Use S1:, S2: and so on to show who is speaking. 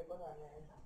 S1: 也不咋那个